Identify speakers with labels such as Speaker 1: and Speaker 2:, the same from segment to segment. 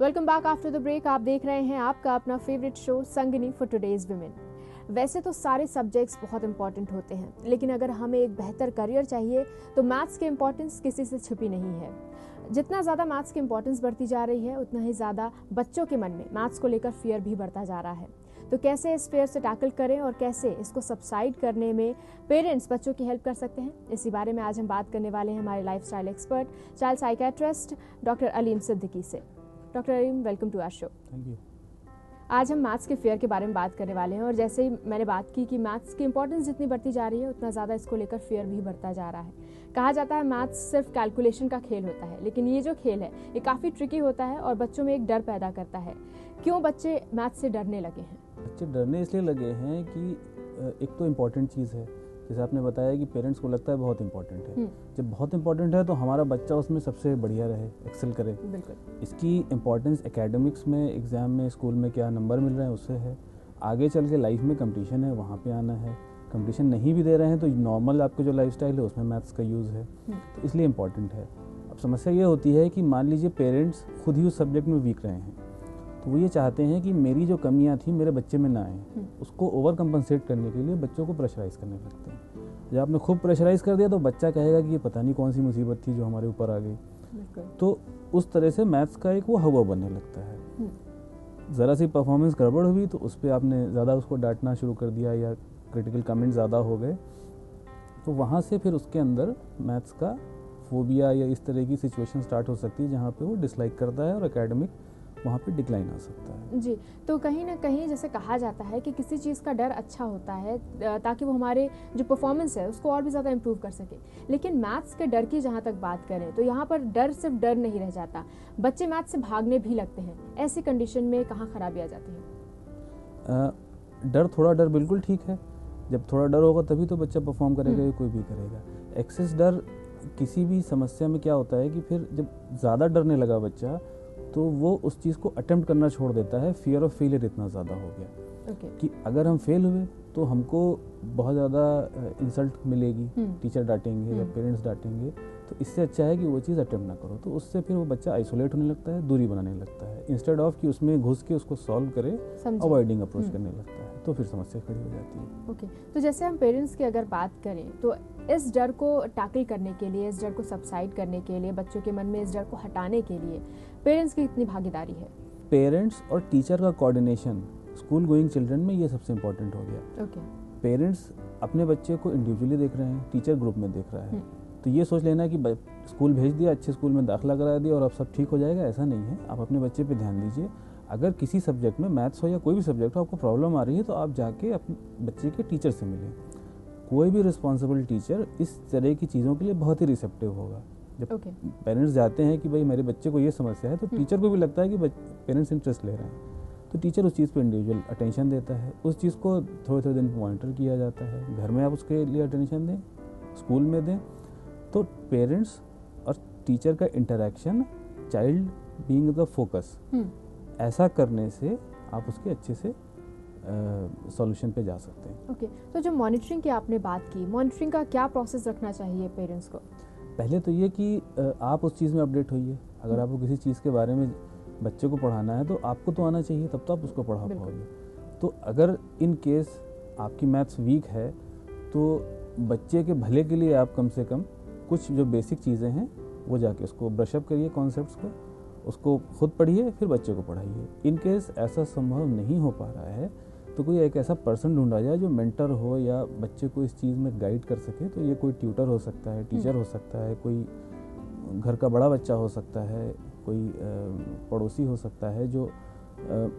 Speaker 1: Welcome back after the break आप देख रहे हैं आपका अपना favourite show Sangini for today's women वैसे तो सारे सब्जेक्ट्स बहुत इंपॉर्टेंट होते हैं, लेकिन अगर हमें एक बेहतर करियर चाहिए तो मैथ्स की इंपॉर्टेंस किसी से छुपी नहीं है। जितना ज़्यादा मैथ्स की इंपॉर्टेंस बढ़ती जा रही है, उतना ही ज़्यादा बच्चों के मन में मैथ्स को लेकर फियर भी बढ़ता जा रहा है। तो कैसे इस फेयर से टैकल करें और कैसे इसको सब्साइड करने में पेरेंट्स बच्चों की हेल्प कर सकते हैं? इसी बारे में आज हम बात करने वाले हैं हमारे life expert child psychiatrist doctor Aleem Siddiqui से। Doctor Aleem welcome to our show
Speaker 2: thank you
Speaker 1: आज हम मैथ्स के फेयर के बारे में बात करने वाले हैं और जैसे ही मैंने बात की कि मैथ्स की इंपॉर्टेंस जितनी बढ़ती जा रही है उतना ज़्यादा इसको लेकर फेयर भी बढ़ता जा रहा है। कहा जाता है मैथ्स सिर्फ़ कैलकुलेशन का खेल होता है लेकिन ये जो खेल है ये काफ़ी ट्रिकी होता है और बच्चों में एक डर पैदा करता है। क्यों बच्चे मैथ्स से डरने लगे हैं?
Speaker 2: बच्चे डरने इसलिए लगे हैं कि एक तो इंपॉर्टेंट चीज़ है जैसे आपने बताया कि पेरेंट्स को लगता है बहुत इंपॉर्टेंट है। हम्म। जब बहुत इंपॉर्टेंट है तो हमारा बच्चा उसमें सबसे बढ़िया रहे एक्सेल करे। बिल्कुल। इसकी इम्पोर्टेंस एकेडमिक्स में एग्ज़ाम में स्कूल में क्या नंबर मिल रहे हैं उससे है। आगे चल के लाइफ में कंपटीशन है वहाँ पे आना है। कंपटीशन नहीं भी दे रहे हैं तो नॉर्मल आपके जो लाइफ है उसमें मैथ्स का यूज़ है। हम्म। तो इसलिए इंपॉर्टेंट है। अब समस्या ये होती है कि मान लीजिए पेरेंट्स खुद ही उस सब्जेक्ट में वीक रहे हैं। वो ये चाहते हैं कि मेरी जो कमियाँ थी मेरे बच्चे में ना आए। हम्म। उसको ओवर कंपनसेट करने के लिए बच्चों को प्रेशराइज करने लगते हैं। जब आपने खूब प्रेशराइज कर दिया तो बच्चा कहेगा कि ये पता नहीं कौन सी मुसीबत थी जो हमारे ऊपर आ गई। तो उस तरह से मैथ्स का एक वो हवा बनने लगता है। हम्म। ज़रा सी परफॉर्मेंस गड़बड़ हुई तो उस पर आपने ज़्यादा उसको डांटना शुरू कर दिया या क्रिटिकल कमेंट ज़्यादा हो गए। तो वहाँ से फिर उसके अंदर मैथ्स का फोबिया या इस तरह की सिचुएशन स्टार्ट हो सकती है जहाँ पे वो डिसलाइक करता है और एकेडमिक वहाँ पे डिक्लाइन आ सकता है।
Speaker 1: जी तो कहीं ना कहीं जैसे कहा जाता है कि किसी चीज़ का डर अच्छा होता है ताकि वो हमारे जो परफॉर्मेंस है उसको और भी ज़्यादा इम्प्रूव कर सके। लेकिन मैथ्स के डर की जहाँ तक बात करें तो यहाँ पर डर सिर्फ़ डर नहीं रह जाता। बच्चे मैथ्स से भागने भी लगते हैं। ऐसी कंडीशन में कहाँ खराबी आ जाती
Speaker 2: है? डर थोड़ा डर बिल्कुल ठीक है। जब थोड़ा डर होगा तभी तो बच्चा परफॉर्म करेगा या कोई भी करेगा। एक्सेस डर किसी भी समस्या में क्या होता है कि फिर जब ज़्यादा डरने लगा बच्चा तो वो उस चीज़ को अटेम्प्ट करना छोड़ देता है फियर ऑफ़ फेलियर इतना ज़्यादा हो गया okay. कि अगर हम फेल हुए तो हमको बहुत ज़्यादा इंसल्ट मिलेगी टीचर हम्म। डांटेंगे या पेरेंट्स हम्म। डांटेंगे तो इससे अच्छा है कि वो चीज़ अटेम्प्ट ना करो तो उससे फिर वो बच्चा आइसोलेट होने लगता है दूरी बनाने लगता है इंस्टेड ऑफ़ कि उसमें घुस के उसको सॉल्व करे अवॉइडिंग अप्रोच हम्म। करने लगता है तो फिर समस्या खड़ी हो जाती है
Speaker 1: ओके okay. तो जैसे हम पेरेंट्स की अगर बात करें तो इस डर को टैकल करने के लिए इस डर को सबसाइड करने के लिए बच्चों के मन में इस डर को हटाने के लिए पेरेंट्स की कितनी भागीदारी है?
Speaker 2: पेरेंट्स और टीचर का कोऑर्डिनेशन स्कूल गोइंग चिल्ड्रन में ये सबसे इम्पोर्टेंट हो गया। ओके। पेरेंट्स अपने बच्चे को इंडिविजुअली देख रहे हैं टीचर ग्रुप में देख रहा है। हम्म। तो ये सोच लेना कि स्कूल भेज दिया अच्छे स्कूल में दाखिला करा दिया और अब सब ठीक हो जाएगा ऐसा नहीं है। आप अपने बच्चे पे ध्यान दीजिए। अगर किसी सब्जेक्ट में मैथ्स हो या कोई भी सब्जेक्ट हो आपको प्रॉब्लम आ रही है तो आप जाके अपने बच्चे के टीचर से मिलें। कोई भी रिस्पॉन्सिबल टीचर इस तरह की चीज़ों के लिए बहुत ही रिसेप्टिव होगा। जब okay. पेरेंट्स जाते हैं कि भाई मेरे बच्चे को ये समस्या है तो टीचर हम्म। को भी लगता है कि पेरेंट्स इंटरेस्ट ले रहे हैं तो टीचर उस चीज़ पर इंडिविजुअल अटेंशन देता है उस चीज़ को थोड़े थोड़े दिन मॉनिटर किया जाता है घर में आप उसके लिए अटेंशन दें स्कूल में दें तो पेरेंट्स और टीचर का interaction child being the focus ऐसा करने से आप उसके अच्छे से सॉल्यूशन पे जा सकते हैं
Speaker 1: ओके okay. तो जो मॉनिटरिंग की आपने बात की मॉनिटरिंग का क्या प्रोसेस रखना चाहिए पेरेंट्स को
Speaker 2: पहले तो ये कि आप उस चीज़ में अपडेट होइए। अगर। आपको किसी चीज़ के बारे में बच्चे को पढ़ाना है तो आपको तो आना चाहिए तब तो आप उसको पढ़ा पाओगे। तो अगर इन केस आपकी मैथ्स वीक है तो बच्चे के भले के लिए आप कम से कम कुछ जो बेसिक चीज़ें हैं वो जाके उसको ब्रशअप करिए कॉन्सेप्ट को उसको खुद पढ़िए फिर बच्चे को पढ़ाइए। इन केस ऐसा संभव नहीं हो पा रहा है तो कोई एक ऐसा पर्सन ढूंढा जाए जो मेंटर हो या बच्चे को इस चीज़ में गाइड कर सके तो ये कोई ट्यूटर हो सकता है टीचर हम्म। हो सकता है कोई घर का बड़ा बच्चा हो सकता है कोई पड़ोसी हो सकता है जो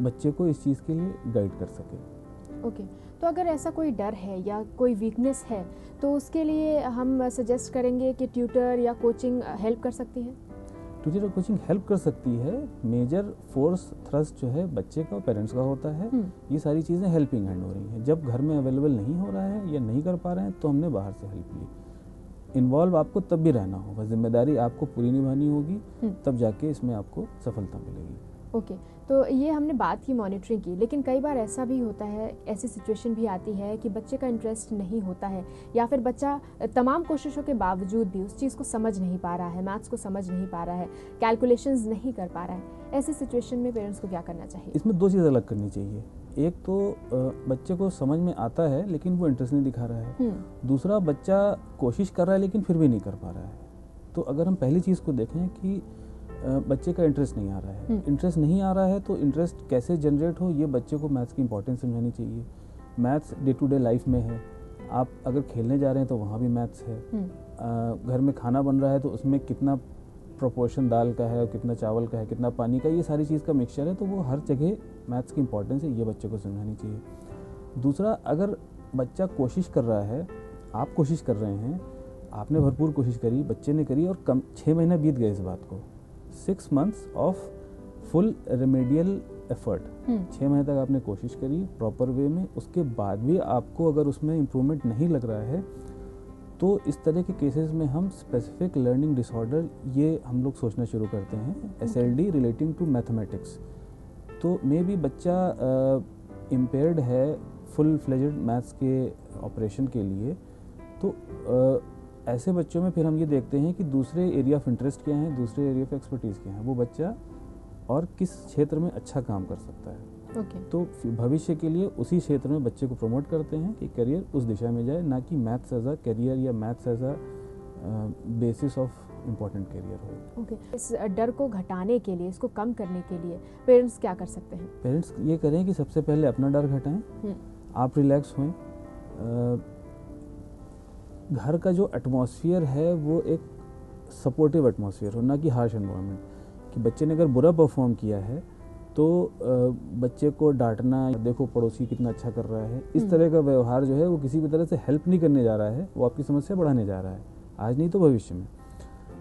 Speaker 2: बच्चे को इस चीज़ के लिए गाइड कर सके
Speaker 1: ओके okay. तो अगर ऐसा कोई डर है या कोई वीकनेस है तो उसके लिए हम सजेस्ट करेंगे कि ट्यूटर या कोचिंग हेल्प कर सकती है
Speaker 2: ट्यूटर कोचिंग हेल्प कर सकती है। मेजर फोर्स थ्रस्ट जो है बच्चे का पेरेंट्स का होता है। हम्म। ये सारी चीज़ें हेल्पिंग हैंड हो रही हैं। जब घर में अवेलेबल नहीं हो रहा है या नहीं कर पा रहे हैं तो हमने बाहर से हेल्प ली। इन्वॉल्व आपको तब भी रहना होगा। ज़िम्मेदारी आपको पूरी निभानी होगी हम्म। तब जाके इसमें आपको सफलता मिलेगी।
Speaker 1: Okay okay. तो ये हमने बात की मॉनिटरिंग की लेकिन कई बार ऐसा भी होता है ऐसी सिचुएशन भी आती है कि बच्चे का इंटरेस्ट नहीं होता है या फिर बच्चा तमाम कोशिशों के बावजूद भी उस चीज़ को समझ नहीं पा रहा है मैथ्स को समझ नहीं पा रहा है कैलकुलेशंस नहीं कर पा रहा है ऐसी सिचुएशन में पेरेंट्स को क्या करना चाहिए
Speaker 2: इसमें दो चीज़ अलग करनी चाहिए एक तो बच्चे को समझ में आता है लेकिन वो इंटरेस्ट नहीं दिखा रहा है हम्म। दूसरा बच्चा कोशिश कर रहा है लेकिन फिर भी नहीं कर पा रहा है तो अगर हम पहली चीज़ को देखें कि बच्चे का इंटरेस्ट नहीं आ रहा है। Interest hmm. नहीं आ रहा है तो इंटरेस्ट कैसे जनरेट हो ये बच्चे को मैथ्स की इंपॉर्टेंस समझानी चाहिए। Maths day to day life में है। आप अगर खेलने जा रहे हैं तो वहाँ भी मैथ्स है। हम्म। घर में खाना बन रहा है तो उसमें कितना प्रोपोर्शन दाल का है और कितना चावल का है कितना पानी का ये सारी चीज़ का मिक्सचर है तो वो हर जगह मैथ्स की इंपॉर्टेंस है ये बच्चे को समझानी चाहिए। दूसरा अगर बच्चा कोशिश कर रहा है आप कोशिश कर रहे हैं आपने भरपूर कोशिश करी बच्चे ने करी और कम छः महीने बीत गए इस बात को। Six months of full remedial effort छः महीने तक आपने कोशिश करी प्रॉपर वे में उसके बाद भी आपको अगर उसमें इम्प्रूवमेंट नहीं लग रहा है तो इस तरह के केसेस में हम स्पेसिफिक लर्निंग डिसऑर्डर ये हम लोग सोचना शुरू करते हैं S L D relating to mathematics तो मे भी बच्चा इम्पेयर्ड है फुल फ्लेजेड मैथ्स के ऑपरेशन के लिए तो ऐसे बच्चों में फिर हम ये देखते हैं कि दूसरे एरिया ऑफ़ इंटरेस्ट क्या है दूसरे एरिया ऑफ़ एक्सपर्टीज़ क्या है वो बच्चा और किस क्षेत्र में अच्छा काम कर सकता है
Speaker 1: okay.
Speaker 2: तो भविष्य के लिए उसी क्षेत्र में बच्चे को प्रमोट करते हैं कि करियर उस दिशा में जाए ना कि मैथ्स एज अ करियर या maths as a basis of important career हो
Speaker 1: ओके okay. इस डर को घटाने के लिए इसको कम करने के लिए पेरेंट्स क्या कर सकते हैं
Speaker 2: पेरेंट्स ये करें कि सबसे पहले अपना डर घटाएँ हम्म। आप रिलैक्स हुए घर का जो एटमॉस्फेयर है वो एक सपोर्टिव एटमॉस्फेयर हो ना कि हार्श एनवायरनमेंट कि बच्चे ने अगर बुरा परफॉर्म किया है तो बच्चे को डांटना देखो पड़ोसी कितना अच्छा कर रहा है इस हम्म। तरह का व्यवहार जो है वो किसी भी तरह से हेल्प नहीं करने जा रहा है वो आपकी समस्या बढ़ाने जा रहा है। आज नहीं तो भविष्य में।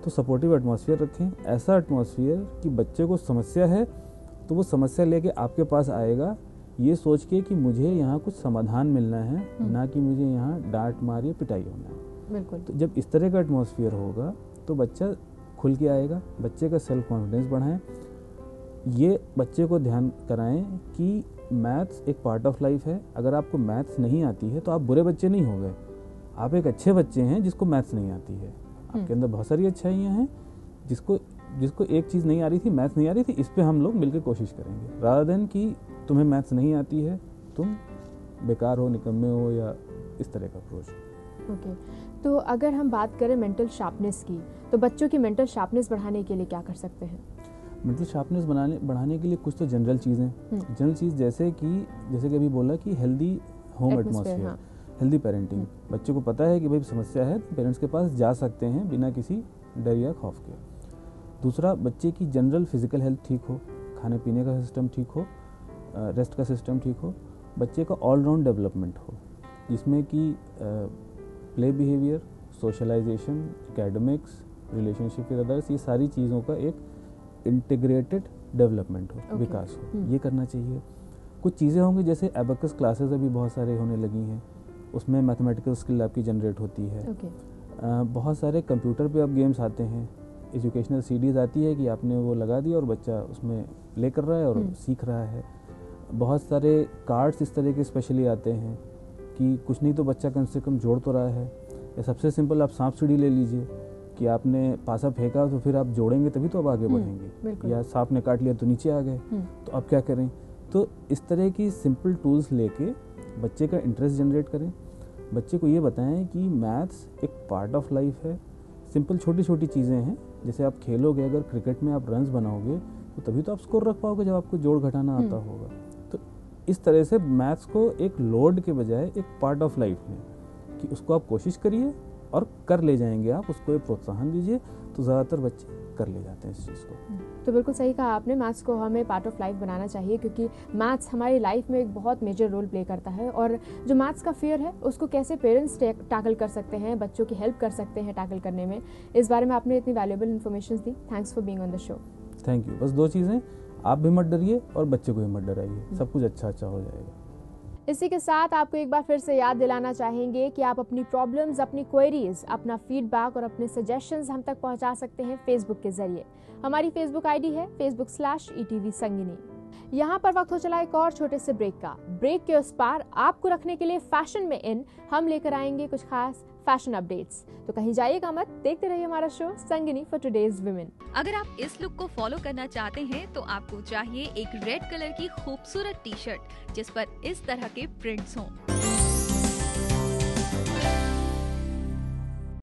Speaker 2: तो सपोर्टिव एटमॉस्फेयर रखें। ऐसा एटमॉस्फेयर कि बच्चे को समस्या है तो वो समस्या लेके आपके पास आएगा ये सोच के कि मुझे यहाँ कुछ समाधान मिलना है हम्म। ना कि मुझे यहाँ डांट मार या पिटाई होना है।
Speaker 1: बिल्कुल।
Speaker 2: तो जब इस तरह का एटमोसफियर होगा तो बच्चा खुल के आएगा बच्चे का सेल्फ कॉन्फिडेंस बढ़ाएँ। ये बच्चे को ध्यान कराएँ कि मैथ्स एक पार्ट ऑफ़ लाइफ है। अगर आपको मैथ्स नहीं आती है तो आप बुरे बच्चे नहीं हो गए आप एक अच्छे बच्चे हैं जिसको मैथ्स नहीं आती है। आपके हम्म। अंदर बहुत सारी अच्छाइयाँ हैं। जिसको जिसको एक चीज़ नहीं आ रही थी मैथ्स नहीं आ रही थी इस पर हम लोग मिलकर कोशिश करेंगे। राधा देन कि तुम्हें मैथ्स नहीं आती है तुम बेकार हो निकम्मे हो या इस तरह का अप्रोच
Speaker 1: ओके तो अगर हम बात करें मेंटल शार्पनेस की तो बच्चों की मेंटल शार्पनेस बढ़ाने के लिए क्या कर सकते हैं?
Speaker 2: मेंटल शार्पनेस बनाने बढ़ाने के लिए कुछ तो जनरल चीज़ें जनरल। चीज़ जैसे कि जैसे कि अभी बोला कि healthy home atmosphere healthy parenting बच्चे को पता है कि भाई समस्या है तो पेरेंट्स के पास जा सकते हैं बिना किसी डर या खौफ के। दूसरा बच्चे की जनरल फ़िज़िकल हेल्थ ठीक हो खाने पीने का सिस्टम ठीक हो रेस्ट का सिस्टम ठीक हो बच्चे का ऑलराउंड डेवलपमेंट हो जिसमें कि play behaviour socialization academics relationship with others ये सारी चीज़ों का एक इंटीग्रेटेड डेवलपमेंट हो okay. विकास हो hmm. ये करना चाहिए कुछ चीज़ें होंगी जैसे एबकस क्लासेस अभी बहुत सारे होने लगी हैं उसमें मैथमेटिकल स्किल आपकी जनरेट होती है okay. आ, बहुत सारे कंप्यूटर पे अब गेम्स आते हैं एजुकेशनल सीडीज़ आती है कि आपने वो लगा दिया और बच्चा उसमें प्ले कर रहा है और hmm. सीख रहा है बहुत सारे कार्ड्स इस तरह के स्पेशली आते हैं कि कुछ नहीं तो बच्चा कम से कम जोड़ तो रहा है। या सबसे सिंपल आप सांप सीढ़ी ले लीजिए कि आपने पासा फेंका तो फिर आप जोड़ेंगे तभी तो आप आगे हम्म, बढ़ेंगे। या सांप ने काट लिया तो नीचे आ गए। हम्म। तो अब क्या करें? तो इस तरह की सिंपल टूल्स लेके बच्चे का इंटरेस्ट जनरेट करें। बच्चे को ये बताएँ कि मैथ्स एक पार्ट ऑफ़ लाइफ है। सिंपल छोटी छोटी चीज़ें हैं। जैसे आप खेलोगे अगर क्रिकेट में आप रन्स बनाओगे तो तभी तो आप स्कोर रख पाओगे जब आपको जोड़ घटाना आता हम्म। होगा। इस तरह से मैथ्स को एक लोड के बजाय एक पार्ट ऑफ़ लाइफ में कि उसको आप कोशिश करिए और कर ले जाएँगे आप उसको एक प्रोत्साहन दीजिए तो ज़्यादातर बच्चे कर ले जाते हैं इस चीज़ को।
Speaker 1: तो बिल्कुल सही कहा आपने मैथ्स को हमें पार्ट ऑफ़ लाइफ बनाना चाहिए क्योंकि मैथ्स हमारी लाइफ में एक बहुत मेजर रोल प्ले करता है और जो मैथ्स का फेयर है उसको कैसे पेरेंट्स टैकल कर सकते हैं बच्चों की हेल्प कर सकते हैं टैकल करने में इस बारे में आपने इतनी valuable information the. Thanks for being on the show
Speaker 2: thank you बस दो चीज़ें आप भी मत डरिए और बच्चे को भी मत डराइए। सब कुछ अच्छा अच्छा हो जाएगा।
Speaker 1: इसी के साथ आपको एक बार फिर से याद दिलाना चाहेंगे कि आप अपनी प्रॉब्लम्स, अपनी क्वेरीज अपना फीडबैक और अपने सजेशंस हम तक पहुँचा सकते हैं फेसबुक के ज़रिए। हमारी फेसबुक आईडी है Facebook slash E T V Sangini. यहाँ पर वक्त हो चला एक और छोटे से ब्रेक का। ब्रेक के उस पार आपको रखने के लिए फ़ैशन में इन हम लेकर आएँगे कुछ खास फ़ैशन अपडेट्स तो कहीं जाइएगा मत, देखते रहिए हमारा show Sangini for today's women
Speaker 3: अगर आप इस लुक को फॉलो करना चाहते हैं तो आपको चाहिए एक रेड कलर की खूबसूरत टी शर्ट जिस पर इस तरह के प्रिंट्स हों।